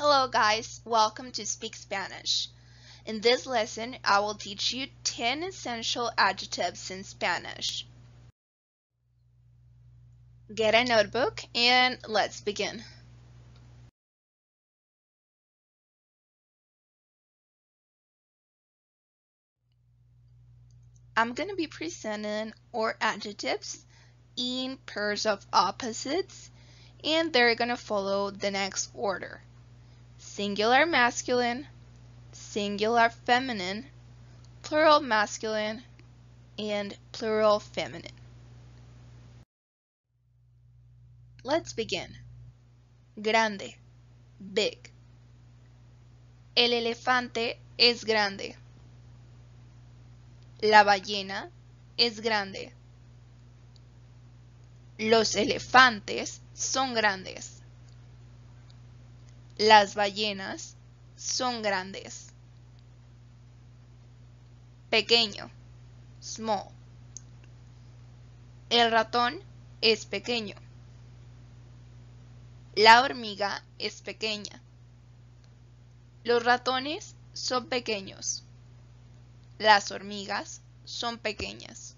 Hello guys, welcome to Speak Spanish. In this lesson, I will teach you 10 essential adjectives in Spanish. Get a notebook and let's begin. I'm going to be presenting our adjectives in pairs of opposites and they're going to follow the next order. Singular masculine, singular feminine, plural masculine, and plural feminine. Let's begin. Grande, big. El elefante es grande. La ballena es grande. Los elefantes son grandes. Las ballenas son grandes. Pequeño, small. El ratón es pequeño. La hormiga es pequeña. Los ratones son pequeños. Las hormigas son pequeñas.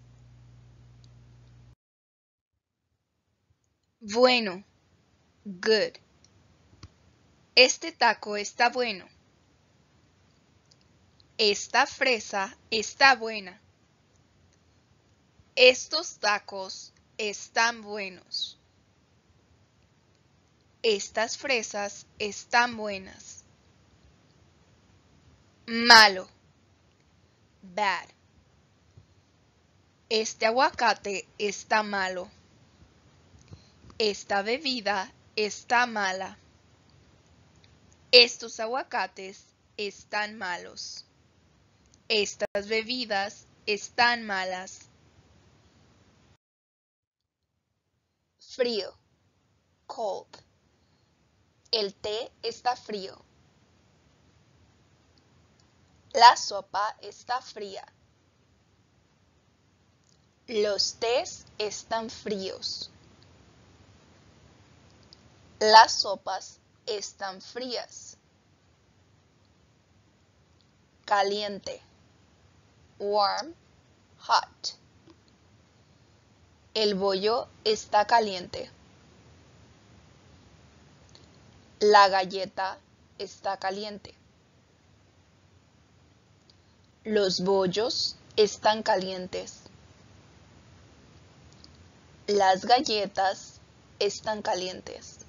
Bueno. Good. Este taco está bueno. Esta fresa está buena. Estos tacos están buenos. Estas fresas están buenas. Malo. Bad. Este aguacate está malo. Esta bebida está mala. Estos aguacates están malos. Estas bebidas están malas. Frío. Cold. El té está frío. La sopa está fría. Los tés están fríos. Las sopas están frías. Caliente. Warm, hot. El bollo está caliente. La galleta está caliente. Los bollos están calientes. Las galletas están calientes.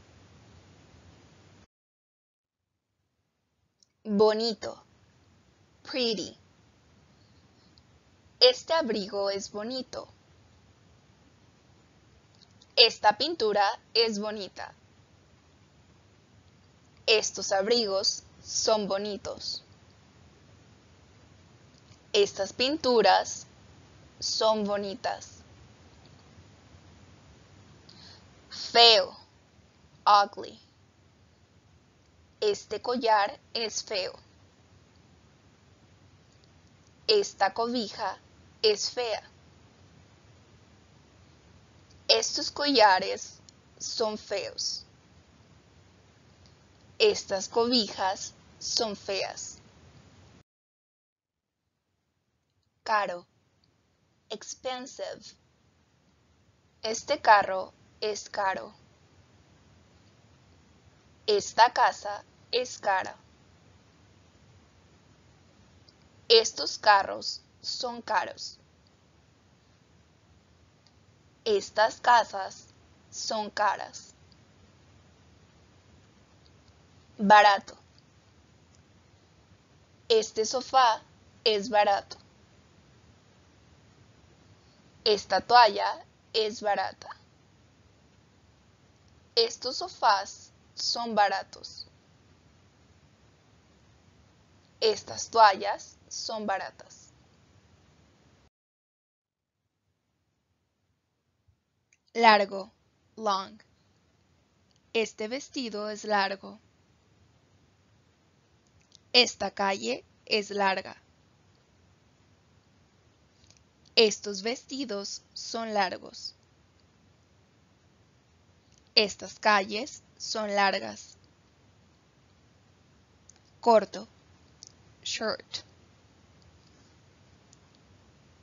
Bonito. Pretty. Este abrigo es bonito. Esta pintura es bonita. Estos abrigos son bonitos. Estas pinturas son bonitas. Feo. Ugly. Este collar es feo. Esta cobija es fea. Estos collares son feos. Estas cobijas son feas. Caro. Expensive. Este carro es caro. Esta casa es cara. Estos carros son caros. Estas casas son caras. Barato. Este sofá es barato. Esta toalla es barata. Estos sofás son baratos. Estas toallas son baratas. Largo, long. Este vestido es largo. Esta calle es larga. Estos vestidos son largos. Estas calles son largas. corto,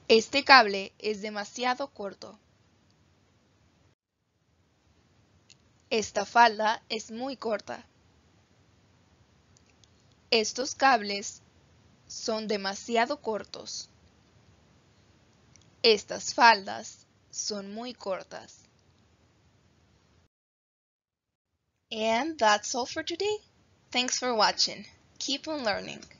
Este cable es demasiado corto. Esta falda es muy corta. Estos cables son demasiado cortos. Estas faldas son muy cortas. And that's all for today. Thanks for watching. Keep on learning.